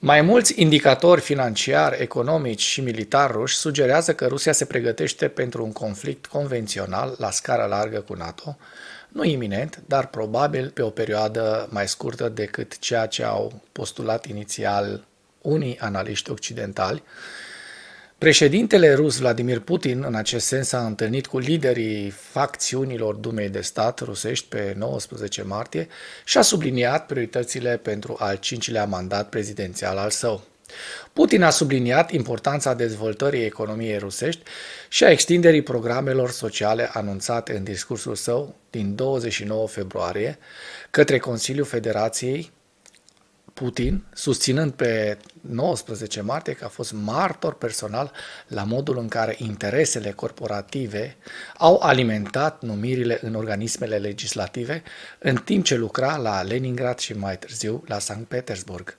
Mai mulți indicatori financiari, economici și militari ruși sugerează că Rusia se pregătește pentru un conflict convențional la scară largă cu NATO, nu iminent, dar probabil pe o perioadă mai scurtă decât ceea ce au postulat inițial unii analiști occidentali, Președintele rus Vladimir Putin, în acest sens, a întâlnit cu liderii facțiunilor Dumei de stat rusești pe 19 martie și a subliniat prioritățile pentru al cincilea mandat prezidențial al său. Putin a subliniat importanța dezvoltării economiei rusești și a extinderii programelor sociale anunțate în discursul său din 29 februarie către Consiliul Federației Putin, susținând pe 19 martie că a fost martor personal la modul în care interesele corporative au alimentat numirile în organismele legislative, în timp ce lucra la Leningrad și mai târziu la Sankt Petersburg.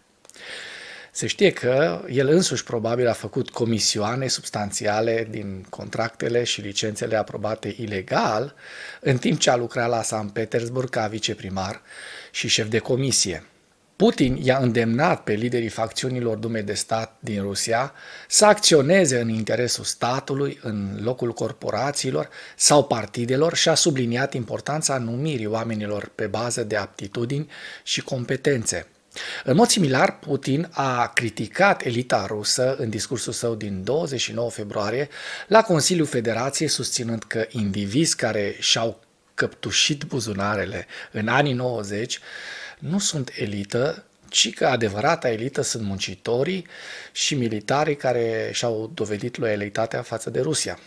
Se știe că el însuși probabil a făcut comisioane substanțiale din contractele și licențele aprobate ilegal, în timp ce a lucrat la Sankt Petersburg ca viceprimar și șef de comisie. Putin i-a îndemnat pe liderii facțiunilor dume de stat din Rusia să acționeze în interesul statului, în locul corporațiilor sau partidelor și a subliniat importanța numirii oamenilor pe bază de aptitudini și competențe. În mod similar, Putin a criticat elita rusă în discursul său din 29 februarie la Consiliul Federației, susținând că indivizi care și-au căptușit buzunarele în anii 90 nu sunt elită, ci că adevărata elită sunt muncitorii și militarii care și-au dovedit loialitatea față de Rusia.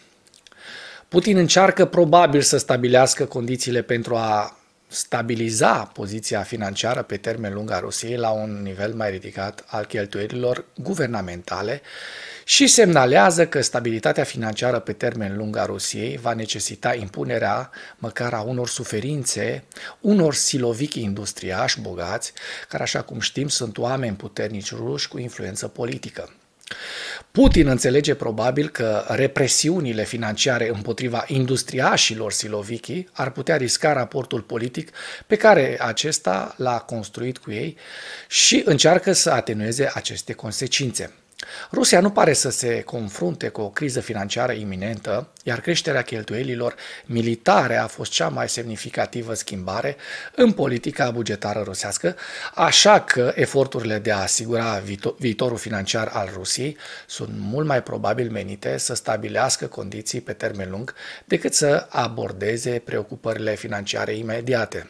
Putin încearcă probabil să stabilească condițiile pentru a stabiliza poziția financiară pe termen lung a Rusiei la un nivel mai ridicat al cheltuielilor guvernamentale și semnalează că stabilitatea financiară pe termen lung a Rusiei va necesita impunerea măcar a unor suferințe, unor silovichi industriași bogați, care așa cum știm sunt oameni puternici ruși cu influență politică. Putin înțelege probabil că represiunile financiare împotriva industriașilor silovichi ar putea risca raportul politic pe care acesta l-a construit cu ei și încearcă să atenueze aceste consecințe. Rusia nu pare să se confrunte cu o criză financiară iminentă, iar creșterea cheltuielilor militare a fost cea mai semnificativă schimbare în politica bugetară rusească, așa că eforturile de a asigura viitorul financiar al Rusiei sunt mult mai probabil menite să stabilească condiții pe termen lung decât să abordeze preocupările financiare imediate.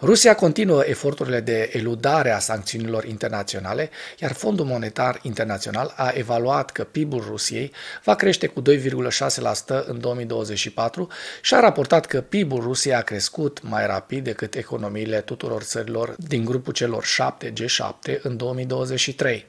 Rusia continuă eforturile de eludare a sancțiunilor internaționale, iar Fondul Monetar Internațional a evaluat că PIB-ul Rusiei va crește cu 2,6% în 2024 și a raportat că PIB-ul Rusiei a crescut mai rapid decât economiile tuturor țărilor din grupul celor 7 G7 în 2023.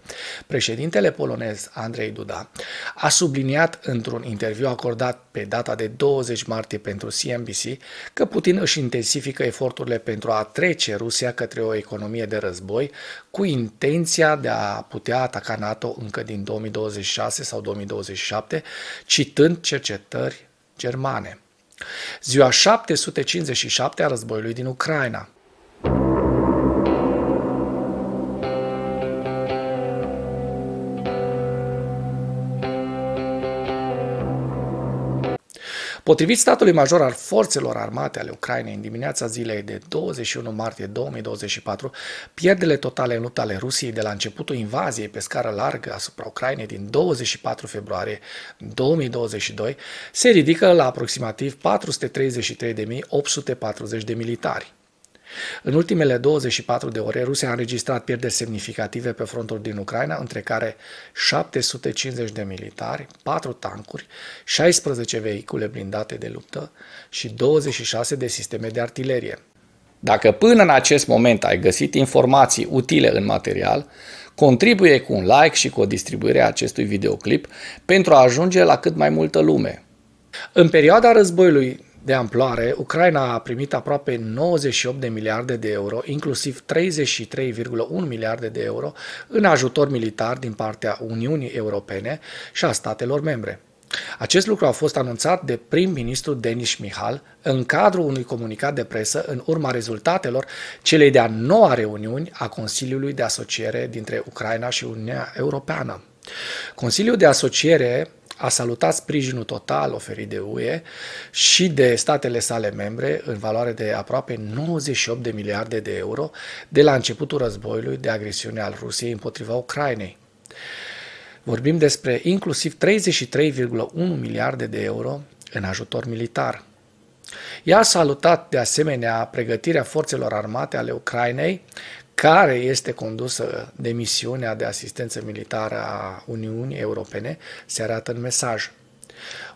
Președintele polonez Andrei Duda a subliniat într-un interviu acordat pe data de 20 martie pentru CNBC că Putin își intensifică eforturile pentru a trece Rusia către o economie de război cu intenția de a putea ataca NATO încă din 2026 sau 2027, citând cercetări germane. Ziua 757 a războiului din Ucraina. Potrivit statului major al forțelor armate ale Ucrainei în dimineața zilei de 21 martie 2024, pierderile totale în lupta ale Rusiei de la începutul invaziei pe scară largă asupra Ucrainei din 24 februarie 2022 se ridică la aproximativ 433.840 de militari. În ultimele 24 de ore, Rusia a înregistrat pierderi semnificative pe frontul din Ucraina, între care 750 de militari, 4 tancuri, 16 vehicule blindate de luptă și 26 de sisteme de artilerie. Dacă până în acest moment ai găsit informații utile în material, contribuie cu un like și cu o distribuire a acestui videoclip pentru a ajunge la cât mai multă lume. În perioada războiului de amploare, Ucraina a primit aproape 98 de miliarde de euro, inclusiv 33,1 miliarde de euro în ajutor militar din partea Uniunii Europene și a statelor membre. Acest lucru a fost anunțat de prim-ministru Denis Mihal în cadrul unui comunicat de presă în urma rezultatelor celei de-a noua reuniuni a Consiliului de Asociere dintre Ucraina și Uniunea Europeană. Consiliul de Asociere a salutat sprijinul total oferit de UE și de statele sale membre în valoare de aproape 98 de miliarde de euro de la începutul războiului de agresiune al Rusiei împotriva Ucrainei. Vorbim despre inclusiv 33,1 miliarde de euro în ajutor militar. Ea a salutat de asemenea pregătirea forțelor armate ale Ucrainei, care este condusă de misiunea de asistență militară a Uniunii Europene, se arată în mesaj.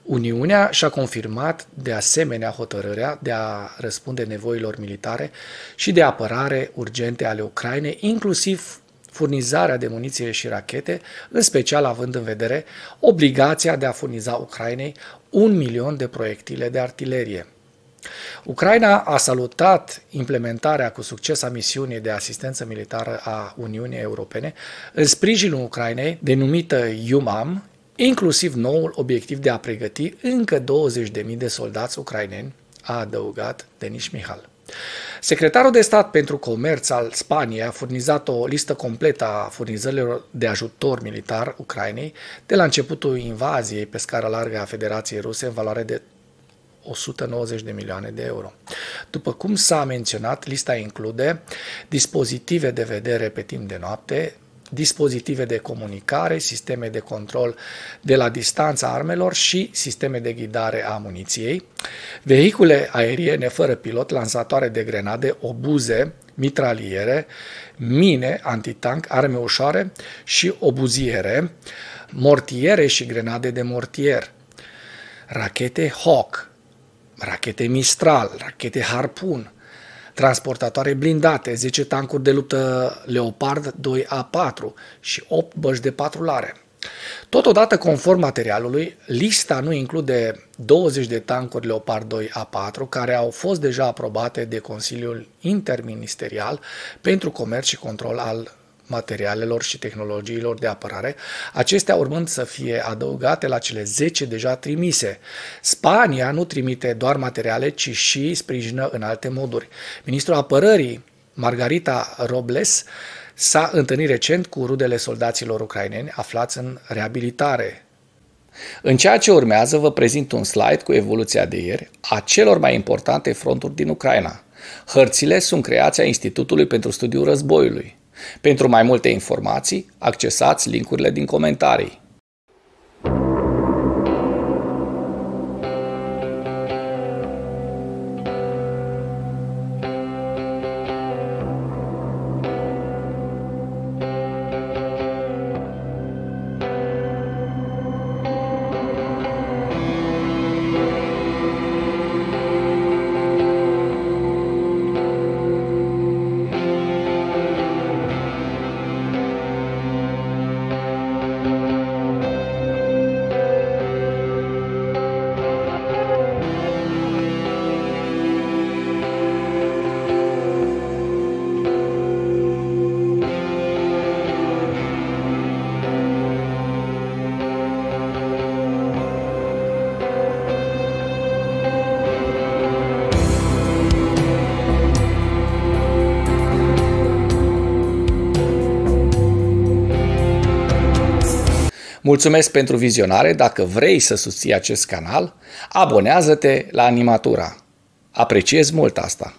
Uniunea și-a confirmat de asemenea hotărârea de a răspunde nevoilor militare și de apărare urgente ale Ucrainei, inclusiv furnizarea de muniție și rachete, în special având în vedere obligația de a furniza Ucrainei un milion de proiectile de artilerie. Ucraina a salutat implementarea cu succes a misiunii de asistență militară a Uniunii Europene în sprijinul Ucrainei, denumită UMAM, inclusiv noul obiectiv de a pregăti încă 20.000 de soldați ucraineni, a adăugat Denis Mihal. Secretarul de stat pentru comerț al Spaniei a furnizat o listă completă a furnizărilor de ajutor militar Ucrainei de la începutul invaziei pe scară largă a Federației Ruse în valoare de 190 de milioane de euro. După cum s-a menționat, lista include dispozitive de vedere pe timp de noapte, dispozitive de comunicare, sisteme de control de la distanța armelor și sisteme de ghidare a muniției, vehicule aeriene fără pilot, lansatoare de grenade, obuze, mitraliere, mine antitank, arme ușoare și obuziere, mortiere și grenade de mortier, rachete Hawk, rachete Mistral, rachete Harpoon, transportatoare blindate, 10 tancuri de luptă Leopard 2A4 și 8 băși de patrulare. Totodată, conform materialului, lista nu include 20 de tancuri Leopard 2A4 care au fost deja aprobate de Consiliul Interministerial pentru Comerț și Control al materialelor și tehnologiilor de apărare, acestea urmând să fie adăugate la cele 10 deja trimise. Spania nu trimite doar materiale, ci și sprijină în alte moduri. Ministrul apărării, Margarita Robles, s-a întâlnit recent cu rudele soldaților ucraineni aflați în reabilitare. În ceea ce urmează, vă prezint un slide cu evoluția de ieri a celor mai importante fronturi din Ucraina. Hărțile sunt creația Institutului pentru Studiul Războiului. Pentru mai multe informații, accesați linkurile din comentarii. Mulțumesc pentru vizionare. Dacă vrei să susții acest canal, abonează-te la Animatura. Apreciez mult asta.